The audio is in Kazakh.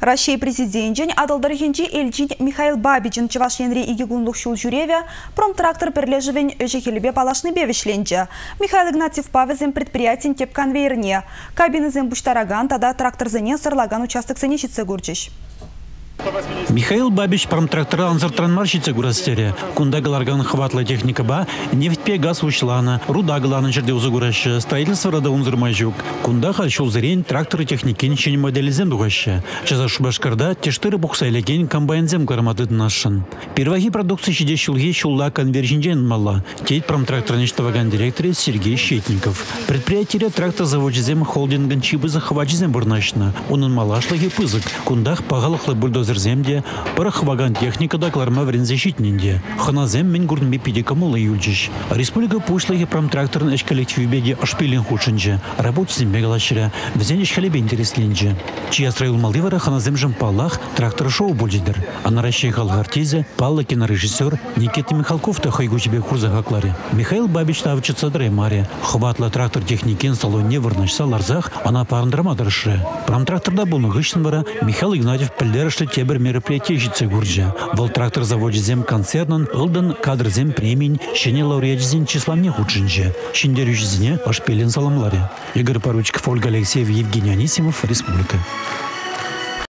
Россия президентін адылдырхенчі елчин Михаил Бабичин Чевашенри иги гунлух шул промтрактор перлежевен өжекелебе палашны бевишленче. Михаил Игнатьев павезем предприятин теп конвейерне. Буштараган тада тракторзене сырлаган участок сенечице гурчиш. Михаил Бабич промтрактора анзыртран маршице гурастере. Кунда галарган хватла техника ба, нефтьпе газ учлана, руда галаны жерде гураща, строительство рада унзырмай жук. Кунда хальшул зрень тракторы техникин шені моделизем дугаща. Чаза шубашкарда тештыры бухсайлеген комбайнзем карамады нашын. Перваги продукции щеде шулге шулла конвержинжен мала. Теть промтрактор нештаваган директоре Сергей Щетников. Предприятие трактор заводизем холдинган чибы захвачизем бурнашна. Унын малашлаги пызык. Кундах пагалықлы бульдозер земде, парахваган техникада кларма врензащитнинде. Ханазем мен гурнби пидикамула юльчиш. Республика пушлаги промтракторын эш коллективибеге ашпилин худшинже. Работизем бегалашыра. Взен эш халебе интереслинже. Чия строил Малдивара ханазем жем палах трактор шоу будидер. А на России халгартизе палла кинорежиссер Никита Михалков та хайгу тебе курза хакларе. Михаил Бабич тавчица маре. Хватла трактор техникин салоне вырнашса ларзах, она парандрама дыршы. Промтракторда был гышын бара Михаил Игнатьев пілдерішті тебір мероприятие житсе гуржа. Вол трактор заводизем концернын ылдын кадрзем премень шене лауреатизен числамне худшинже. Шиндерюжизіне аш пелен саламларе. Игорь Поручиков, Ольга Алексеев, Евгений Анисимов, Республика.